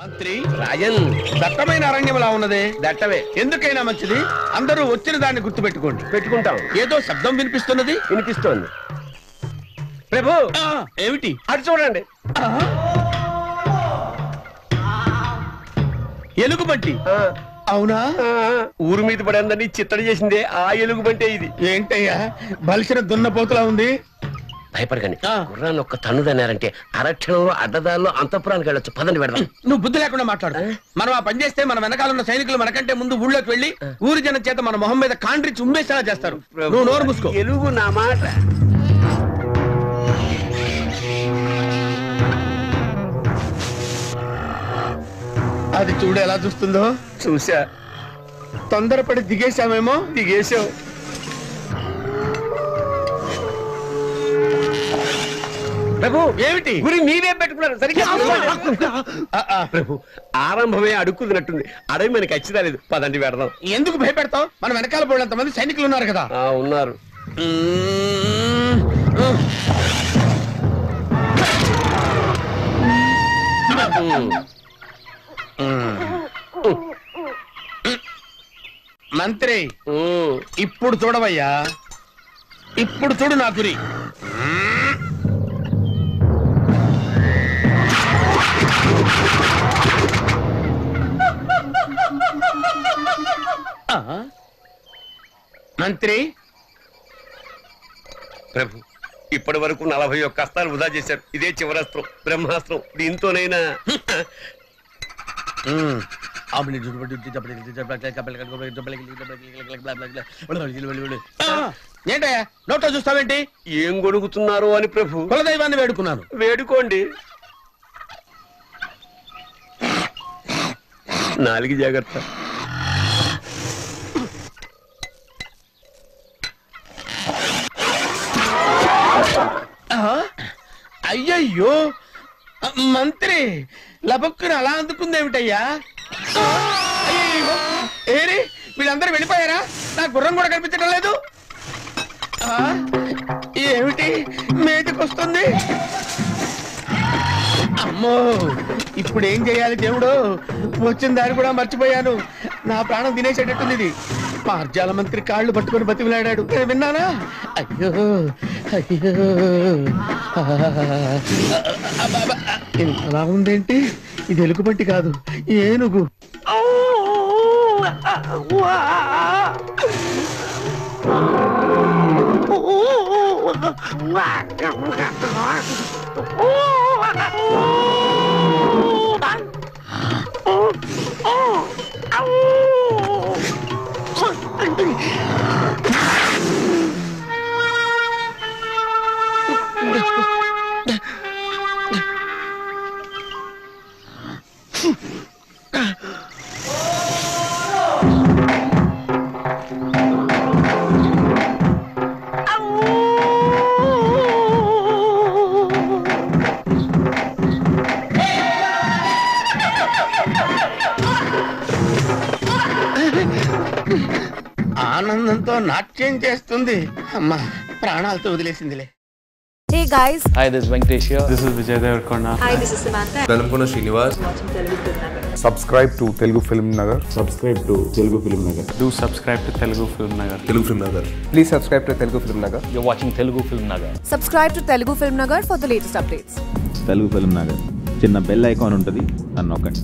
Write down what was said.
మంత్రి? రాజన్ దట్టమైన అరణ్యంలా ఉన్నదే. దట్టవే ఎందుకైనా మంచిది? అందరూ వచ్చిన దాన్ని గుర్తుపెట్టుకోండి. పెట్టుకుంటాం. ఏదో శబ్దం వినిపిస్తున్నది? వినిపిస్తోంది. ప్రభు! ఏమిటి? అటు చూడండి? ఎలుగుబంటి. అవునా? ఊరు మీద పడందని చిత్తడి చేసిందే ఆ ఎలుగుబంటే ఇది. ఏంటయ్యా? బలిసిన దున్నపోతులా ఉంది. భయపడకండి. ఆ. గుర్రాన్ని ఒక్క తన్నుదన్నారంటే అరక్షణంలో అడ్డదారిలో అంతఃపురానికి వెళ్ళొచ్చు. పదండి పెడదాం. నువ్వు బుద్ధి లేకుండా మాట్లాడు. మనం ఆ పని చేస్తే మన వెనకాల ఉన్న సైనికులు మనకంటే ముందు ఊళ్ళోకి వెళ్ళి ఊరి జనం చేత మన మొహం మీద కాండ్రించి ఉమ్మేసేలా చేస్తారు. నువ్వు నోరు మూసుకో. ఎలుగు నా మాట. అది చూడు ఎలా చూస్తుందో. చూసా తొందరపడి దిగేశామేమో. దిగేసావు ప్రభు ఏమిటి? గురి మీరే పెట్టుకున్నారు. సరిగ్గా ప్రభు ఆరంభమే అడుక్కున్నట్టుంది. అడవి మనకి ఖచ్చితలేదు పదండి పెడదాం ఎందుకు భయపెడతావు? మన వెనకాల పోయినంత మంది సైనికులు ఉన్నారు కదా. ఉన్నారు. మంత్రి. ఇప్పుడు చూడవయ్యా. ఇప్పుడు చూడు నా గురి. మంత్రి ప్రభు ఇప్పటి వరకు నలభై ఒక్క అస్త్రాలు వృధా చేశారు ఇదే చివరస్త్రం బ్రహ్మాస్త్రం దీంతోనైనా ఏంటయ్యా నోట్లో చూస్తావేంటి ఏం గొడుగుతున్నారు అని ప్రభు కులదైవాన్ని వేడుకున్నాను వేడుకోండి నాలుగు జాగ్రత్త ఆ, అయ్యయ్యో! మంత్రి లబక్కుని అలా అందుకుందేమిటయ్యా? ఏరి వీళ్ళందరూ వెళ్ళిపోయారా? నా గుర్రం కూడా కనిపించడం లేదు. ఆ, ఏమిటి? మేతకొస్తుంది అమ్మో ఇప్పుడు ఏం చేయాలి దేవుడు? వచ్చిన దారి కూడా మర్చిపోయాను. నా ప్రాణం తినేసేటట్టుంది ఇది. పార్జాల మంత్రి కాళ్ళు పట్టుకొని బతిమిలాడాడు నేను విన్నానా అయ్యో అయ్యో ఆ, ఉందేంటి ఇది ఎలుగుబంటి కాదు ఏనుగు ఆనందంతో నాట్యం చేస్తుంది. అమ్మా ప్రాణాలతో వదిలేసిందిలే. Hey guys, Hi, this is Venkatesh here. This is Vijay Devarkonda. hi, this is Samantha. Velankonda Srinivas subscribe to Telugu Film Nagar. Subscribe to Telugu film Nagar Do subscribe to Telugu Film Nagar. Telugu film Nagar Please subscribe to Telugu Film Nagar. You're watching Telugu Film Nagar. Subscribe to Telugu Film Nagar for the latest updates. Telugu film Nagar చిన్న bell icon ఉంటుంది అని నొక్కండి